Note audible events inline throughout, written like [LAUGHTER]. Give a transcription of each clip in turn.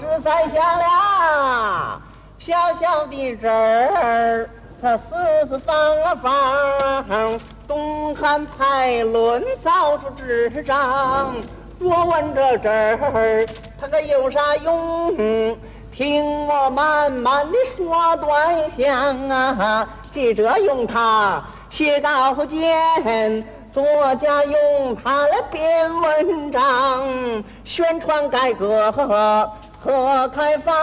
十三香了，小小的人儿，他四四方方，东汉蔡伦造出纸张。我问这纸儿，它可有啥用？听我慢慢的说端详啊！记者用它写稿件，作家用它来编文章，宣传改革和开放，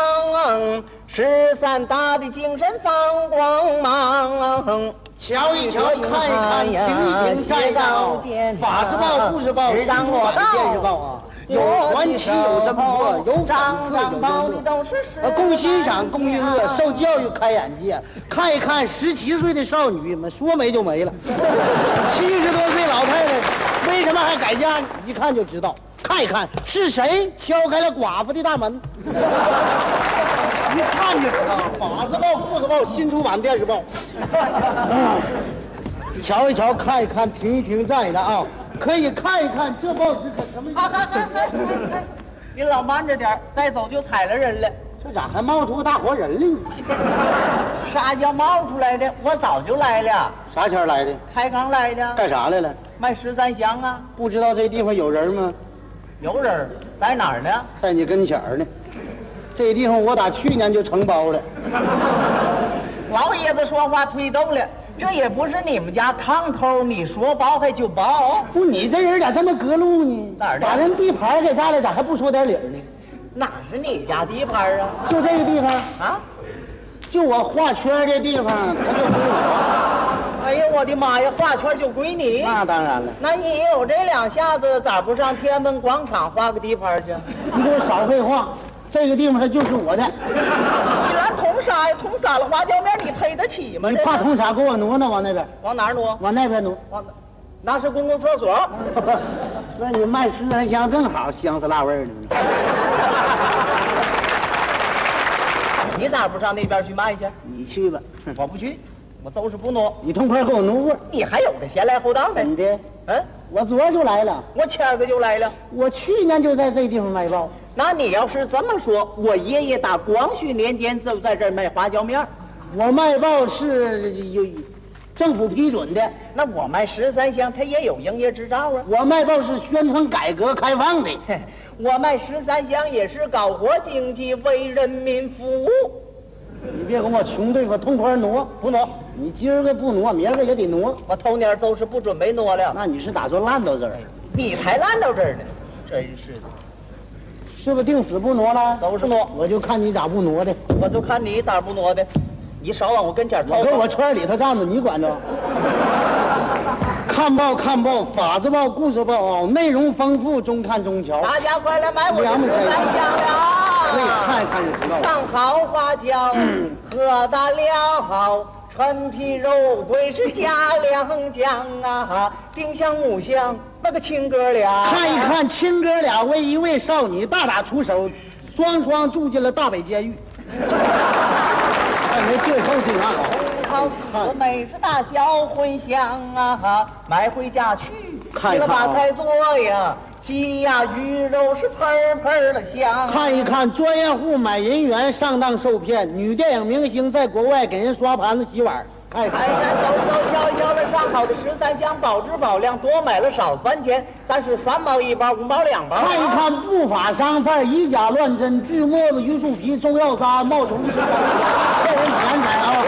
十三大的精神放光芒。瞧一瞧，看一看，听一听，摘到法制报、故事报、新华电视报啊，有传奇，有真播，有讽刺，有幽默，共欣赏，共娱乐，受教育，开眼界。看一看十七岁的少女们，说没就没了。七十多岁老太太为什么还改嫁？一看就知道。看一看是谁敲开了寡妇的大门。[LAUGHS] 一看就知道，法制报、父子报、新出版电视报。[LAUGHS] 瞧一瞧，看一看，停一听，在呢啊！可以看一看，这报纸可什么？你老慢着点，再走就踩了人了。这咋还冒出个大活人了呢？[LAUGHS] 啥叫冒出来的？我早就来了。啥前来的？开缸来的。干啥来了？卖十三香啊！不知道这地方有人吗？有人，在哪儿呢？在你跟前呢。这地方我打去年就承包了。[LAUGHS] 老爷子说话忒逗了，这也不是你们家炕头，你说包还就包。不，你这人咋这么隔路呢？哪儿的？把人地盘给占了，咋还不说点理呢？哪是你家地盘啊？就这个地方啊？就我画圈的地方，他就归我。哎呀，我的妈呀，画圈就归你？那当然了。那你有这两下子，咋不上天安门广场画个地盘去？你给我少废话。这个地方它就是我的。你拿铜沙呀，铜撒了花椒面，你赔得起吗？你怕铜沙，给我挪挪往那边。往哪挪？往那边挪。往那是公共厕所。[LAUGHS] 那你卖十三香正好，香是辣味的呢。[LAUGHS] 你咋不上那边去卖去？你去吧。我不去，我就是不挪。你痛快给我挪过。你还有个闲来后当的？怎的？嗯，我昨儿就来了。我前儿个就来了。我去年就在这地方卖报。那你要是这么说，我爷爷打光绪年间就在这儿卖花椒面我卖报是有政府批准的。那我卖十三香，他也有营业执照啊。我卖报是宣传改革开放的。[LAUGHS] 我卖十三香也是搞活经济，为人民服务。你别跟我穷对付，痛快挪不挪？你今儿个不挪，明儿个也得挪。我头年都是不准备挪了。那你是打算烂到这儿？你才烂到这儿呢，真是的。是不是定死不挪了？都是挪，我就看你咋不挪的。我就看你咋不挪的。你少往我跟前凑。我跟我圈里头站着，你管着。[LAUGHS] 看报看报，法制报、故事报啊，内容丰富，中看中瞧。大家快来买我的十三香了。可以看一看就知道了。上好花椒，喝大了。陈皮肉桂是加两姜啊，丁香木香那个亲哥俩。看一看亲哥俩为一位少女大打出手，双双住进了大北监狱。看没最后这样好，好，妹子大小混香啊，买回家去，看了把菜做呀。鸡鸭鱼肉是喷喷的香。看一看专业户买人员上当受骗，女电影明星在国外给人刷盘子洗碗。看一看，走走悄悄的上好的十三香，保质保量，多买了少三钱。咱是三毛一包，五毛两包。看一看不法商贩以假乱真，锯末子、榆树皮、中药渣、冒充骗人钱财啊！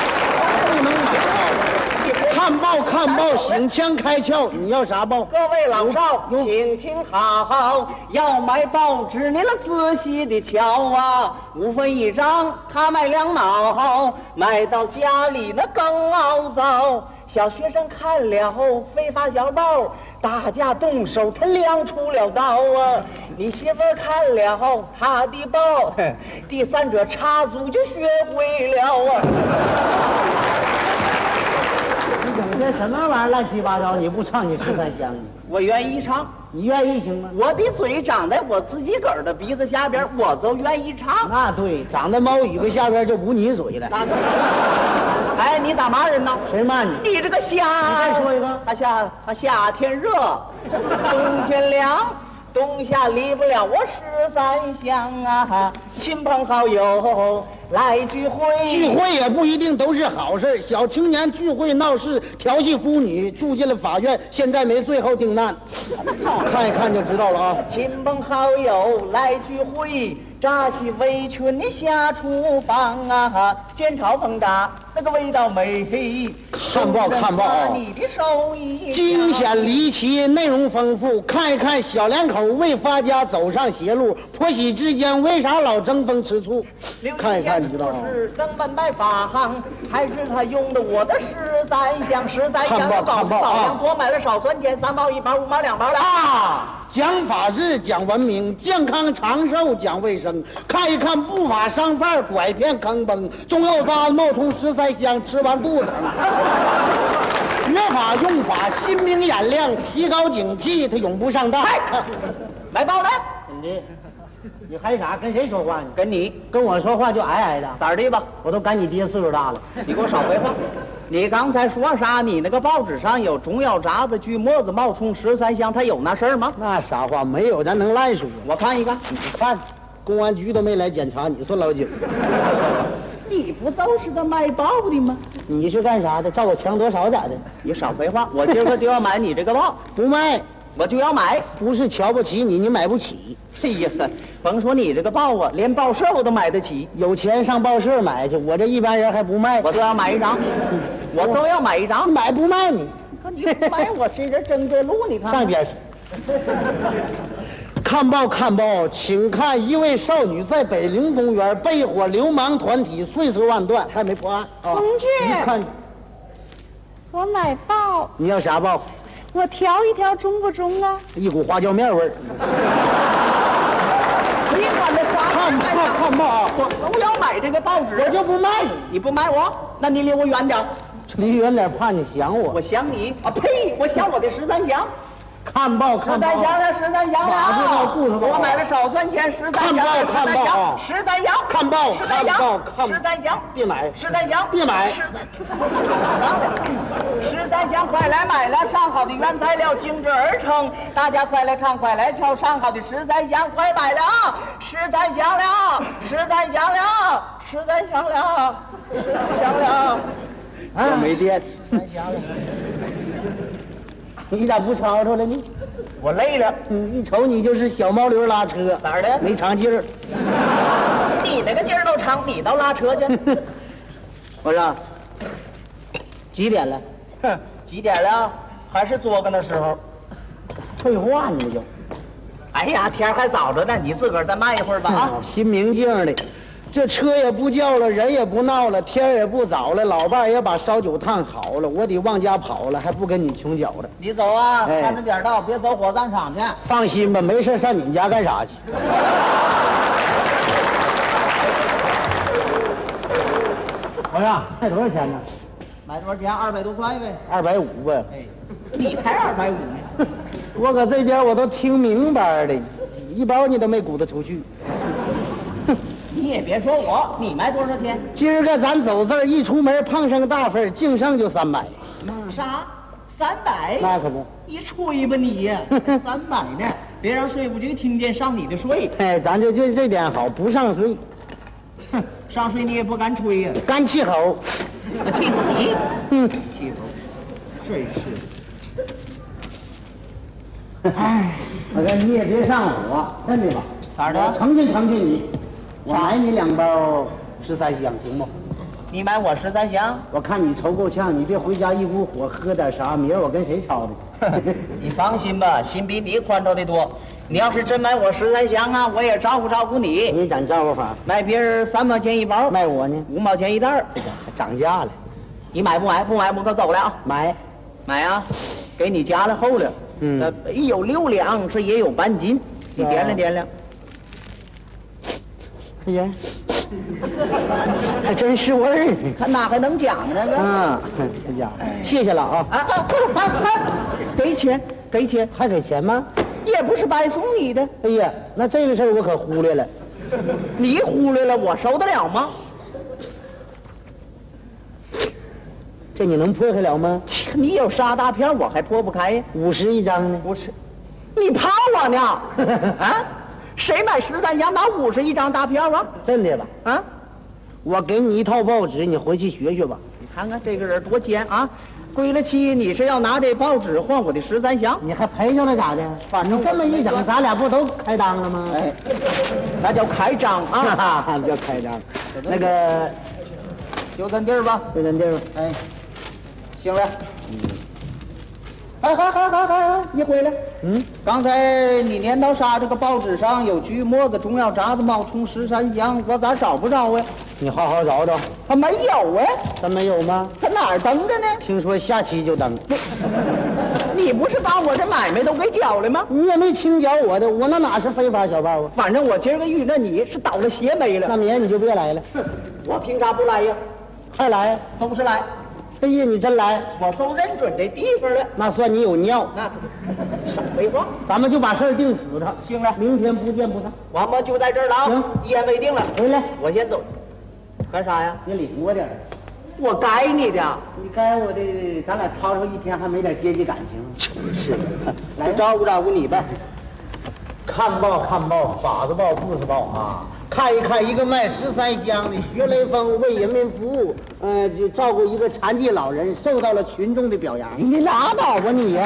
不能买啊！看报看报，醒枪开窍，你要啥报？各位老少，请听好，要买报纸，你了仔细的瞧啊，五分一张，他卖两毛，买到家里那更凹糟。小学生看了非法小报，大家动手，他亮出了刀啊！你媳妇看了他的报，[LAUGHS] 第三者插足就学会了啊！这什么玩意儿乱七八糟？你不唱你十三香呢？[LAUGHS] 我愿意唱，你愿意行吗？我的嘴长在我自己个儿的鼻子下边，[LAUGHS] 我就愿意唱。那对，长在猫尾巴下边就不你嘴了。[LAUGHS] 哎，你咋骂人呢？谁骂你？你这个瞎，你再说一个。他夏他夏天热，冬天凉。冬夏离不了我十三香啊，亲朋好友来聚会。聚会也不一定都是好事，小青年聚会闹事，调戏妇女，住进了法院，现在没最后定案。[LAUGHS] 看一看就知道了啊！亲朋好友来聚会。炸起围裙下厨房啊，煎炒烹炸那个味道美。看报看报啊！你的手艺惊险离奇，内容丰富。看一看小两口为发家走上邪路，婆媳之间为啥老争风吃醋？看一看你知道吗？是登门拜访，还是他用的我的十三香？十三香的宝宝香，多买了少算钱，三包一包，五包两包的啊！讲法治，讲文明，健康长寿，讲卫生。看一看不法商贩拐骗坑崩，中药渣冒充十三香，吃完肚子。[LAUGHS] 学法用法，心明眼亮，提高警惕，他永不上当。买包的，你 [LAUGHS] 你还啥？跟谁说话呢？跟你，跟我说话就矮矮的，咋的吧？我都赶你爹岁数大了，[LAUGHS] 你给我少废话。[LAUGHS] 你刚才说啥？你那个报纸上有中药渣子锯沫子冒充十三香，他有那事儿吗？那啥话没有，咱能赖说？我看一看，你看，公安局都没来检查，你算老几？你不都是个卖报的吗？你是干啥的？照我强多少咋的？你少废话，我今儿就要买你这个报，不卖。我就要买，不是瞧不起你，你买不起。[LAUGHS] 哎呀，甭说你这个报啊，连报社我都买得起。有钱上报社买去，我这一般人还不卖。我都要买一张，我都要买一张，买不卖你？你看你买 [LAUGHS] 我这人争这路，你看。上一边去。看报看报，请看一位少女在北陵公园被火流氓团体碎尸万段，还没破案。同志，你看，我买报。你要啥报？我调一调中不中啊？一股花椒面味儿。你管那啥？看报看报啊！我都要买这个报纸，我就不卖你。你不卖我，那你离我远点。离远点，怕你想我。我想你啊！呸！我想我的十三香。看报看报。十三香了十三香啊！我买了少算钱，十三香。看报看报十三香。看报看报看。十三香。别买。十三香。别买。十三香，快来买了！上好的原材料，精制而成。大家快来看，快来瞧！上好的十三香，快买了！十三香了，十三香了，十三香了，十三香了。我没电。你咋不吵吵了呢？我累了。一瞅你就是小毛驴拉车，咋的？没长劲儿。[LAUGHS] 你那个劲儿都长，你倒拉车去。[LAUGHS] 我说，几点了？哼，几点了？还是作个那时候。废话呢，就。哎呀，天还早着呢，你自个儿再慢一会儿吧啊。心明镜的。这车也不叫了，人也不闹了，天也不早了，老伴也把烧酒烫好了，我得往家跑了，还不跟你穷搅了。你走啊，看着点道，别走火葬场去。放心吧，没事上你们家干啥去？[LAUGHS] 我说卖多少钱呢？买多少钱？二百多块呗。二百五呗。哎，你才二百五呢。[LAUGHS] 我搁这边我都听明白的，一包你都没鼓捣出去。你也别说我，你卖多少钱？今儿个咱走这一出门碰上个大份，净剩就三百。啥？三百？那可不。你吹吧你呀！[LAUGHS] 三百呢？别让税务局听见上你的税。哎，咱就就这点好，不上税。哼，上税你也不敢吹呀？干气口。[LAUGHS] 气你？嗯，气口。真是。哎，我说你也别上火，真的吧？咋的？成全成全你。我买你两包十三香，行不？你买我十三香？我看你愁够呛，你别回家一股火喝点啥，明儿我跟谁吵的？[LAUGHS] 你放心吧，心比你宽敞的多。你要是真买我十三香啊，我也照顾照顾你。你咋照顾法？卖别人三毛钱一包，卖我呢五毛钱一袋儿。还涨价了，你买不买？不买我可走了啊！买，买啊！给你加了厚了，嗯，一有六两，是也有半斤，你掂量掂量。哎呀，还真是味儿，看哪还能讲呢？啊，哎呀，谢谢了啊！啊啊！给钱，给钱，还给钱吗？也不是白送你的。哎呀，那这个事儿我可忽略了。你忽略了，我受得了吗？这你能破开了吗？你有沙大片，我还破不开呀。五十一张呢？不是，你怕我呢？[LAUGHS] 啊？谁买十三香拿五十一张大票啊？真的吧？啊？我给你一套报纸，你回去学学吧。你看看这个人多奸啊！归了期，你是要拿这报纸换我的十三香？你还赔上了咋的？反正这么一整，咱俩不都开张了吗？哎，那叫开张啊！[LAUGHS] 叫开张。那个，就咱地儿吧，就咱地儿。哎，行了。嗯。哎，好好好好，你回来。嗯。刚才你念到啥？这个报纸上有锯末子、中药渣子、冒充十三香，我咋找不着啊？你好好找找。他没有啊？他没有吗？他哪儿登着呢？听说下期就登。[LAUGHS] 你不是把我这买卖都给搅了吗？你也没清剿我的，我那哪是非法小报啊？反正我今儿个遇着你是倒了邪霉了。那明儿你就别来了。哼 [LAUGHS] 我凭啥不来呀？还来？都是来。哎呀，你真来！我都认准这地方了。那算你有尿。那少废话，咱们就把事儿定死他。行了，明天不见不散。我们就在这儿了啊。行，一言为定了。回来，我先走。干啥呀？你领我点我该你的。你该我的，咱俩吵吵一天还没点阶级感情。是。来照顾照顾你呗。看报看报，法子报故事报啊！看一看一个卖十三香的学雷锋为人民服务，呃，就照顾一个残疾老人，受到了群众的表扬。你拉倒吧你！